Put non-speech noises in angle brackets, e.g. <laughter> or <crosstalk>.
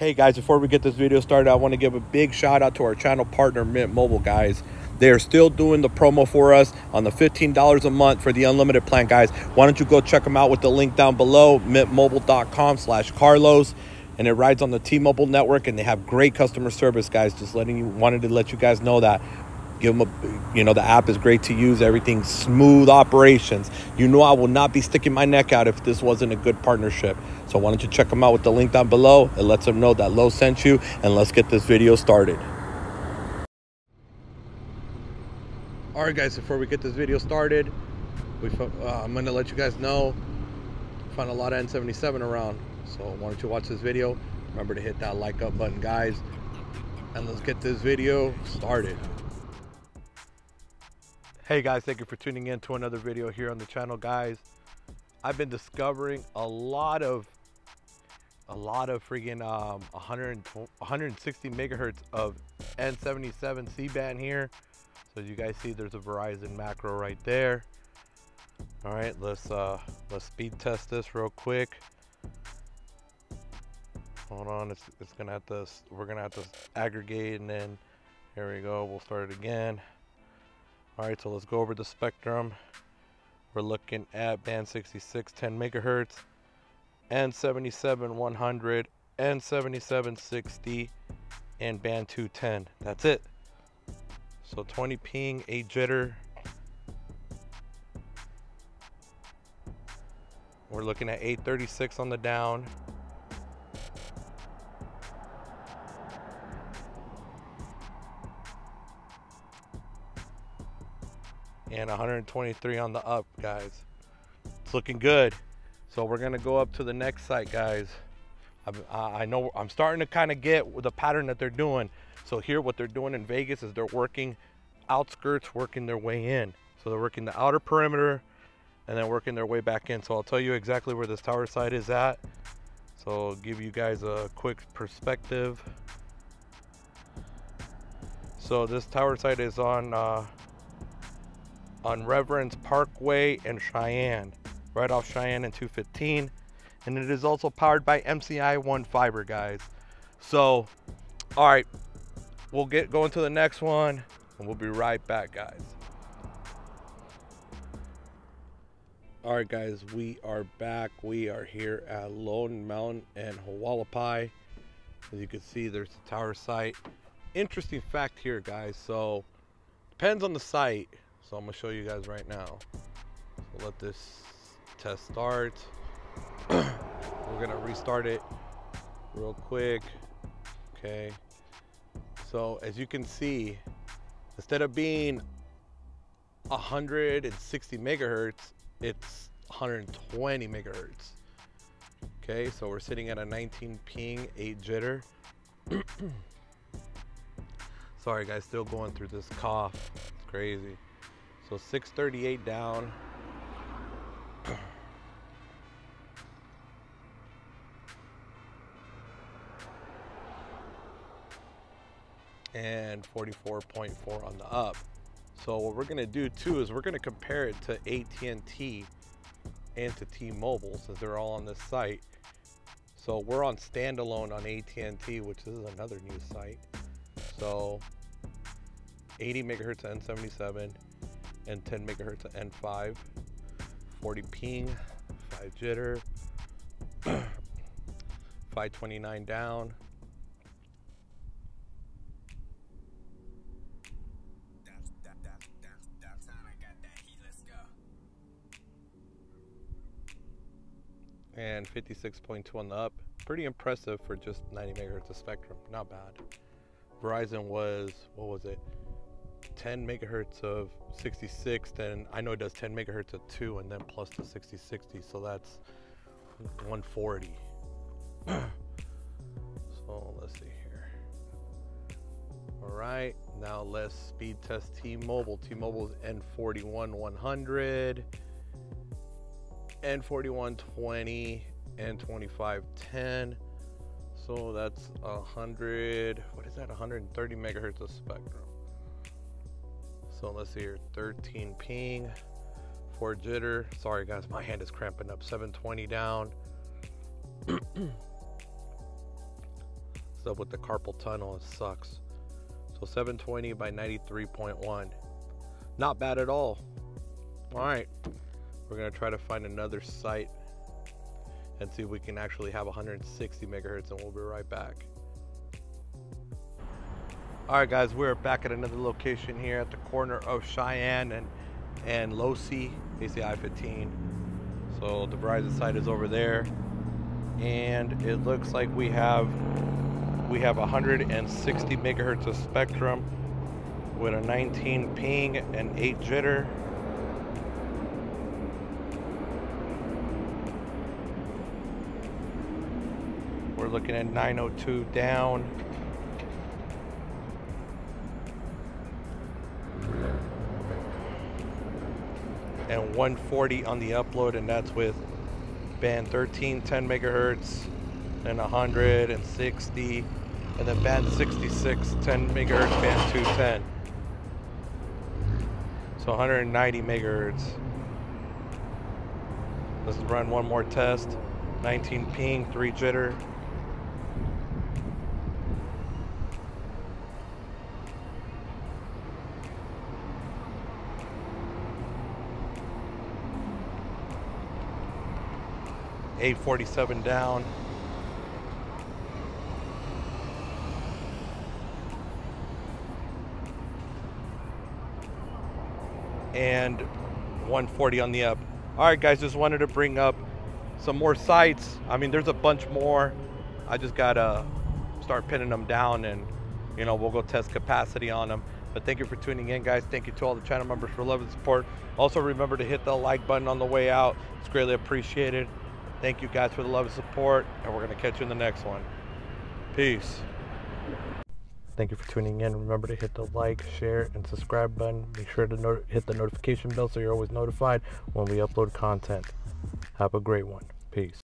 Hey guys, before we get this video started, I want to give a big shout out to our channel partner, Mint Mobile, guys. They are still doing the promo for us on the $15 a month for the unlimited plan, guys. Why don't you go check them out with the link down below, mintmobile.com slash Carlos. And it rides on the T-Mobile network and they have great customer service, guys. Just letting you, wanted to let you guys know that give them a you know the app is great to use everything smooth operations. You know i will not be sticking my neck out if this wasn't a good partnership. So why don't you check them out with the link down below it lets them know that low sent you and let's get this video started. All right guys before we get this video started we uh, i'm gonna let you guys know found a lot of n77 around. So why don't you watch this video? Remember to hit that like up button guys. And let's get this video started Hey guys, thank you for tuning in to another video here on the channel, guys. I've been discovering a lot of, a lot of freaking um, 160 megahertz of N77 C-band here. So you guys see there's a Verizon macro right there. All right, let's uh, let's speed test this real quick. Hold on, it's, it's gonna have to, we're gonna have to aggregate and then here we go, we'll start it again. Alright, so let's go over the spectrum. We're looking at band 66, 10 megahertz, and 77, 100, and 77, 60, and band 210. That's it. So 20 ping, 8 jitter. We're looking at 836 on the down, and 123 on the up, guys. It's looking good. So we're gonna go up to the next site, guys. I, I know I'm starting to kind of get the pattern that they're doing. So here, what they're doing in Vegas is they're working outskirts, working their way in. So they're working the outer perimeter and then working their way back in. So I'll tell you exactly where this tower site is at. So I'll give you guys a quick perspective. So this tower site is on uh, on Reverence Parkway and Cheyenne, right off Cheyenne and 215. And it is also powered by MCI One Fiber, guys. So, all right, we'll get going to the next one and we'll be right back, guys. All right, guys, we are back. We are here at Lone Mountain and Hualapai. As you can see, there's the tower site. Interesting fact here, guys. So, depends on the site so I'm gonna show you guys right now. So let this test start. <clears throat> We're gonna restart it real quick. Okay. So as you can see, instead of being 160 megahertz, it's 120 megahertz. Okay, so we're sitting at a 19 ping, 8 jitter. <clears throat> Sorry guys, still going through this cough. It's crazy. So 638 down. and 44.4 on the up. So what we're gonna do too is we're gonna compare it to AT&T and to T-Mobile since they're all on this site. So we're on standalone on AT&T, which is another new site. So 80 megahertz N77, and 10 megahertz of N5, 40 ping, 5 jitter, <clears throat> 529 down. And 56.2 on the up. Pretty impressive for just 90 megahertz of spectrum. Not bad. Verizon was, what was it? 10 megahertz of 66, then I know it does 10 megahertz of 2 and then plus the 6060, so that's 140. <clears throat> so let's see here. All right, now let's speed test T-Mobile. T-Mobile's N41 100, N41 20, and 2510. So that's 100, what is that, 130 megahertz of spectrum. So let's see here 13 ping, 4 jitter. Sorry guys, my hand is cramping up. 720 down. <clears throat> Up with the carpal tunnel. It sucks. So 720 by 93.1. Not bad at all. All right. We're going to try to find another site and see if we can actually have 160 megahertz and we'll be right back. All right, guys, we're back at another location here at the corner of Cheyenne and, and Losee, ACI 15. So the Verizon site is over there. And it looks like we have we have 160 megahertz of spectrum with a 19 ping and 8 jitter. We're looking at 902 down. And 140 on the upload, and that's with band 13, 10 megahertz, and 160 and then band 66 10 megahertz band 210 so 190 megahertz. Let's run one more test. 19 ping 3 jitter Eight forty-seven down. and 140 on the up. All right, guys, just wanted to bring up some more sites. I mean, there's a bunch more. I just gotta start pinning them down and, you know, we'll go test capacity on them. But thank you for tuning in, guys. Thank you to all the channel members for love and support. Also, remember to hit the like button on the way out. It's greatly appreciated. Thank you, guys, for the love and support, and we're going to catch you in the next one. Peace. Thank you for tuning in. Remember to hit the like, share, and subscribe button. Make sure to hit the notification bell so you're always notified when we upload content. Have a great one. Peace.